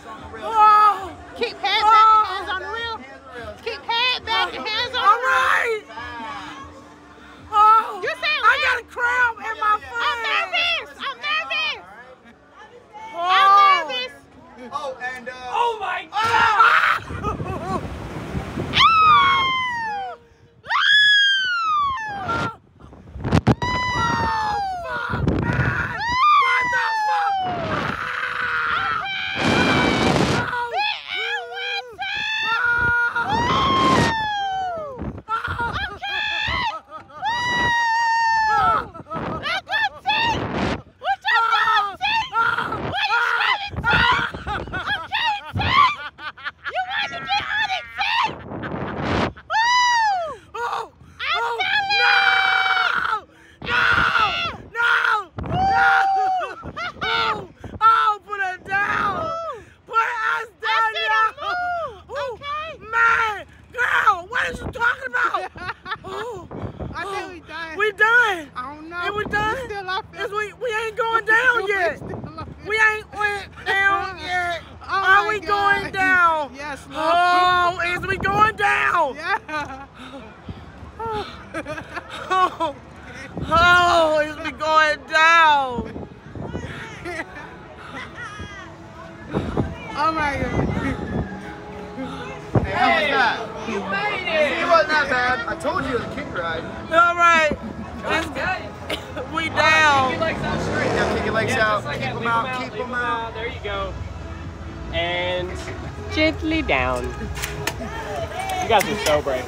Keep head back and hands on the wheel. Keep head back and hands on All the wheel. right. Oh, You said I got a cramp in my foot. I'm nervous. I'm nervous. Oh. I'm nervous. Oh, and uh, Oh my god! Ah! Oh, fuck, man. What the fuck? Ah! Oh! Oh! No! No! No! No! Oh! Oh! Put it down! Put us down, yo! Oh, Man! Girl! What is you talking about? Oh! I oh, think we done. We done! I don't know. Is we done? We still up Is we, we ain't going down yet! We ain't went down yet! Oh Are we God. going down? Yes, Lord. Oh, is we going down? Yeah. Oh, oh, is we going down? Oh my God. hey, how was that? You made It wasn't that bad. I told you it was a kick ride. All right, it! it's, we Keep your down. legs out straight. Yeah, kick your legs Yeah, out. like keep that. them out. out, Keep leave them out. There you go. And gently down. You guys are so brave.